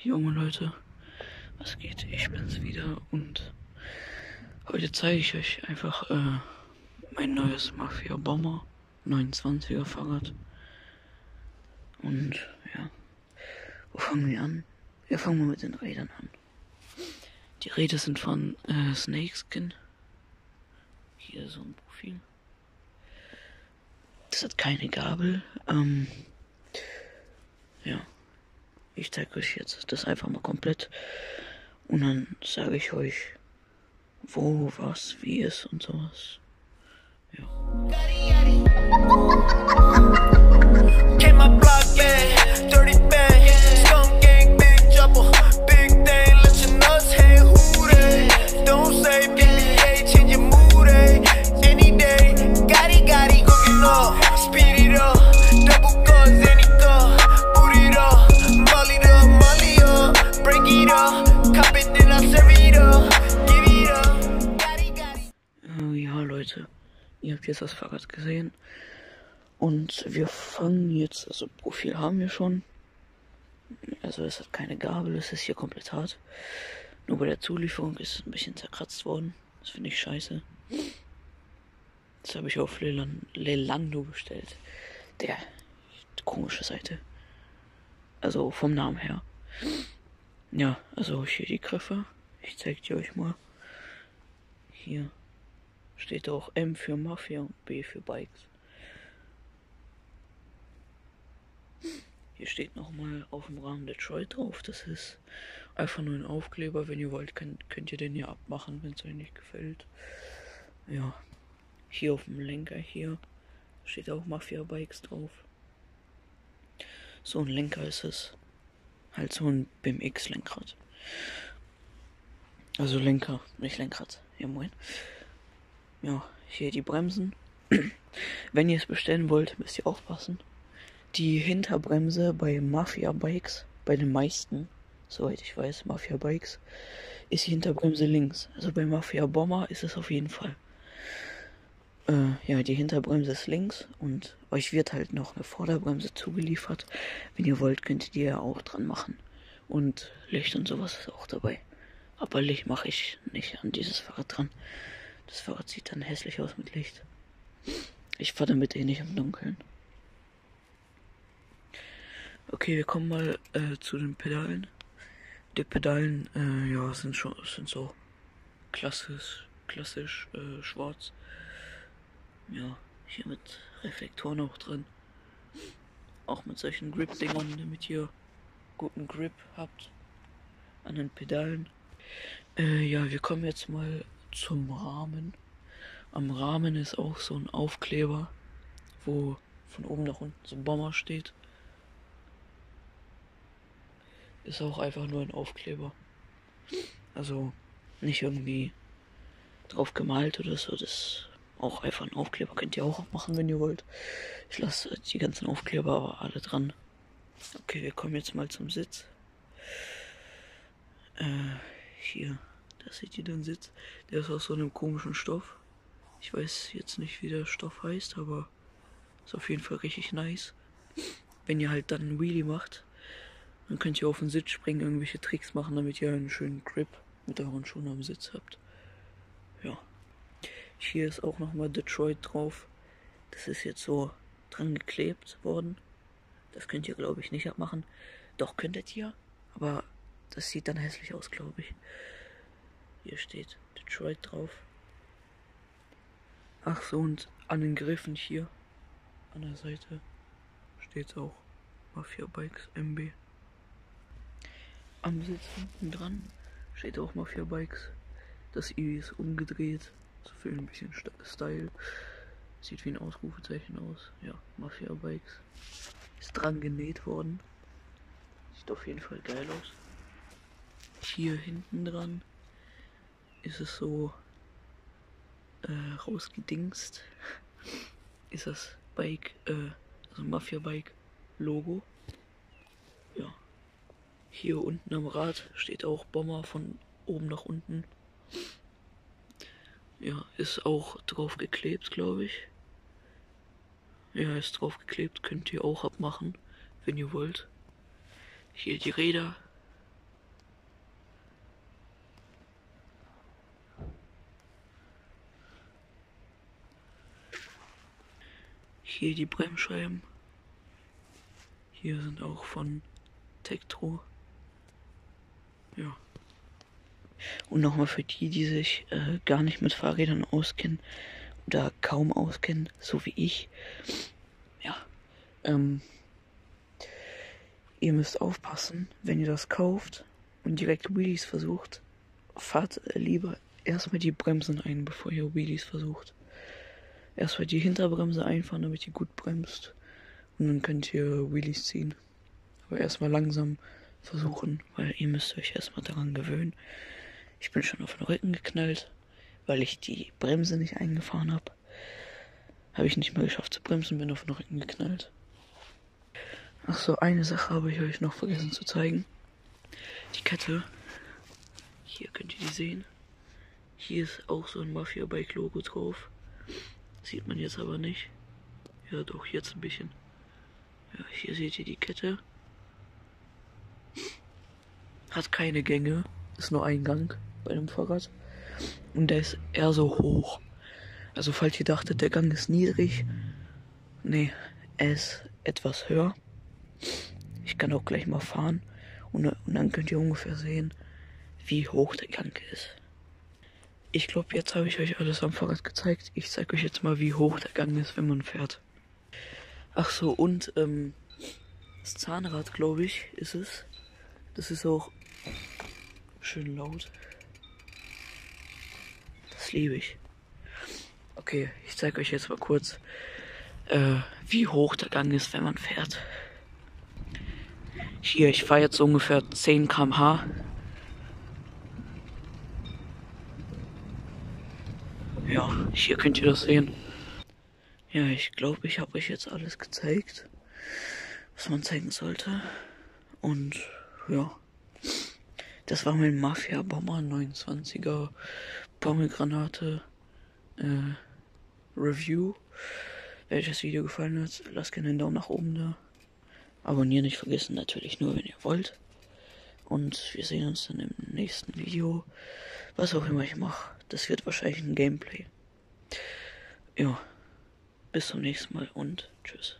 Junge Leute, was geht? Ich bin's wieder und heute zeige ich euch einfach äh, mein neues Mafia Bomber 29er Fahrrad. Und ja, wo fangen wir an? Wir fangen mal mit den Rädern an. Die Räder sind von äh, Snakeskin. Hier so ein Profil. Das hat keine Gabel. Ähm, ja. Ich zeige euch jetzt das einfach mal komplett. Und dann sage ich euch, wo, was, wie ist und sowas. Ja. Ihr habt jetzt das Fahrrad gesehen. Und wir fangen jetzt, also Profil haben wir schon. Also es hat keine Gabel, es ist hier komplett hart. Nur bei der Zulieferung ist es ein bisschen zerkratzt worden. Das finde ich scheiße. Das habe ich auf Lelan Lelando bestellt. Der komische Seite. Also vom Namen her. Ja, also hier die Griffe. Ich zeige die euch mal. Hier steht auch M für Mafia und B für Bikes. Hier steht nochmal auf dem Rahmen Detroit drauf. Das ist einfach nur ein Aufkleber. Wenn ihr wollt, könnt, könnt ihr den hier abmachen, wenn es euch nicht gefällt. Ja. Hier auf dem Lenker hier steht auch Mafia Bikes drauf. So ein Lenker ist es. Halt so ein BMX-Lenkrad. Also Lenker, nicht Lenkrad. Ja, moin. Ja, hier die Bremsen. Wenn ihr es bestellen wollt, müsst ihr aufpassen. Die Hinterbremse bei Mafia Bikes, bei den meisten, soweit ich weiß, Mafia Bikes, ist die Hinterbremse links. Also bei Mafia Bomber ist es auf jeden Fall. Äh, ja, die Hinterbremse ist links und euch wird halt noch eine Vorderbremse zugeliefert. Wenn ihr wollt, könnt ihr die ja auch dran machen. Und Licht und sowas ist auch dabei. Aber Licht mache ich nicht an dieses Fahrrad dran. Das Fahrrad sieht dann hässlich aus mit Licht. Ich fahre damit eh nicht im Dunkeln. Okay, wir kommen mal äh, zu den Pedalen. Die Pedalen, äh, ja, sind schon sind so klassisch, klassisch äh, schwarz. Ja, hier mit Reflektoren auch drin. Auch mit solchen Grip-Dingern, damit ihr guten Grip habt an den Pedalen. Äh, ja, wir kommen jetzt mal zum Rahmen. Am Rahmen ist auch so ein Aufkleber, wo von oben nach unten so ein Bomber steht. Ist auch einfach nur ein Aufkleber. Also nicht irgendwie drauf gemalt oder so. Das ist auch einfach ein Aufkleber. Könnt ihr auch machen, wenn ihr wollt. Ich lasse die ganzen Aufkleber aber alle dran. Okay, wir kommen jetzt mal zum Sitz. Äh, hier. Da seht ihr den Sitz. Der ist aus so einem komischen Stoff. Ich weiß jetzt nicht, wie der Stoff heißt, aber ist auf jeden Fall richtig nice. Wenn ihr halt dann einen Wheelie macht, dann könnt ihr auf den Sitz springen, irgendwelche Tricks machen, damit ihr einen schönen Grip mit euren Schuhen am Sitz habt. Ja. Hier ist auch nochmal Detroit drauf. Das ist jetzt so dran geklebt worden. Das könnt ihr, glaube ich, nicht abmachen. Doch, könntet ihr. Aber das sieht dann hässlich aus, glaube ich. Hier steht Detroit drauf. Ach so, und an den Griffen hier, an der Seite, steht auch Mafia Bikes MB. Am Sitz hinten dran steht auch Mafia Bikes. Das I ist umgedreht, so für ein bisschen St Style. Sieht wie ein Ausrufezeichen aus. Ja, Mafia Bikes. Ist dran genäht worden. Sieht auf jeden Fall geil aus. Hier hinten dran ist es so äh, rausgedingst. Ist das Bike, äh, also Mafia Bike Logo. Ja. Hier unten am Rad steht auch Bomber von oben nach unten. Ja, ist auch drauf geklebt, glaube ich. Ja, ist drauf geklebt, könnt ihr auch abmachen, wenn ihr wollt. Hier die Räder Hier die Bremsscheiben. Hier sind auch von Tektro. Ja. Und nochmal für die, die sich äh, gar nicht mit Fahrrädern auskennen oder kaum auskennen, so wie ich. Ja. Ähm, ihr müsst aufpassen, wenn ihr das kauft und direkt Wheelies versucht, fahrt lieber erstmal die Bremsen ein, bevor ihr Wheelies versucht. Erstmal die Hinterbremse einfahren, damit ihr gut bremst. Und dann könnt ihr Wheelies ziehen. Aber erstmal langsam versuchen, weil ihr müsst euch erstmal daran gewöhnen. Ich bin schon auf den Rücken geknallt, weil ich die Bremse nicht eingefahren habe. Habe ich nicht mehr geschafft zu bremsen, bin auf den Rücken geknallt. Ach so, eine Sache habe ich euch noch vergessen zu zeigen. Die Kette. Hier könnt ihr die sehen. Hier ist auch so ein Mafia Bike Logo drauf. Sieht man jetzt aber nicht. Ja, doch, jetzt ein bisschen. Ja, hier seht ihr die Kette. Hat keine Gänge. Ist nur ein Gang bei dem Fahrrad. Und der ist eher so hoch. Also falls ihr dachtet, der Gang ist niedrig. Nee, er ist etwas höher. Ich kann auch gleich mal fahren. Und, und dann könnt ihr ungefähr sehen, wie hoch der Gang ist. Ich glaube, jetzt habe ich euch alles am Fahrrad gezeigt. Ich zeige euch jetzt mal, wie hoch der Gang ist, wenn man fährt. Ach so, und ähm, das Zahnrad, glaube ich, ist es. Das ist auch schön laut. Das liebe ich. Okay, ich zeige euch jetzt mal kurz, äh, wie hoch der Gang ist, wenn man fährt. Hier, ich fahre jetzt ungefähr 10 km/h. Ja, hier könnt ihr das sehen. Ja, ich glaube, ich habe euch jetzt alles gezeigt, was man zeigen sollte. Und ja, das war mein Mafia Bomber 29er Pommelgranate äh, Review. Wenn euch das Video gefallen hat, lasst gerne einen Daumen nach oben da. Abonnieren nicht vergessen, natürlich nur, wenn ihr wollt. Und wir sehen uns dann im nächsten Video. Was auch immer ich mache. Das wird wahrscheinlich ein Gameplay. Ja. Bis zum nächsten Mal und tschüss.